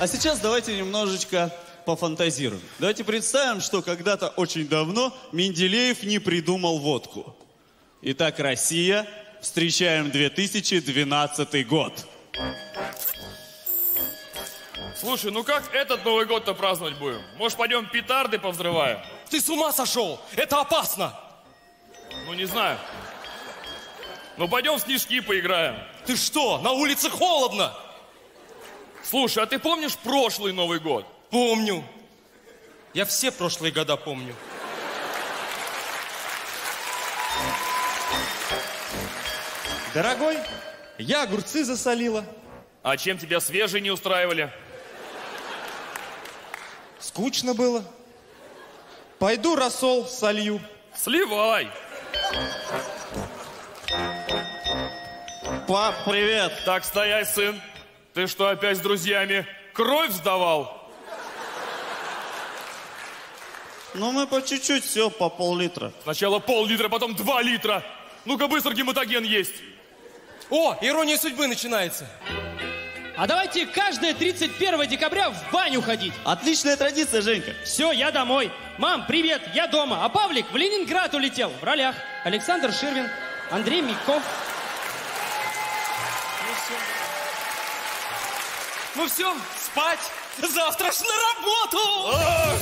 А сейчас давайте немножечко пофантазируем. Давайте представим, что когда-то очень давно Менделеев не придумал водку. Итак, Россия, встречаем 2012 год. Слушай, ну как этот Новый год-то праздновать будем? Может, пойдем петарды повзрываем? Ты с ума сошел? Это опасно! Ну, не знаю. Ну, пойдем в снежки поиграем. Ты что, на улице холодно? Слушай, а ты помнишь прошлый Новый год? Помню. Я все прошлые года помню. Дорогой, я огурцы засолила. А чем тебя свежие не устраивали? Скучно было. Пойду рассол солью. Сливай. Пап, привет! Так, стояй, сын. Ты что, опять с друзьями кровь сдавал? Ну, мы по чуть-чуть, все, по пол-литра. Сначала пол-литра, потом два литра. Ну-ка, быстро гематоген есть. О, ирония судьбы начинается. А давайте каждое 31 декабря в баню ходить. Отличная традиция, Женька. Все, я домой. Мам, привет, я дома. А Павлик в Ленинград улетел. В ролях Александр Ширвин, Андрей Миков. Ну ну все, спать. Завтра ж на работу.